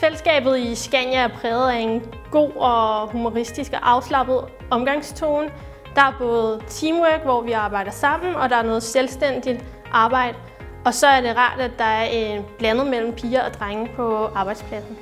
Fællesskabet i Scania er præget af en god og humoristisk og afslappet omgangstone. Der er både teamwork, hvor vi arbejder sammen, og der er noget selvstændigt arbejde. Og så er det rart, at der er en blandet mellem piger og drenge på arbejdspladsen.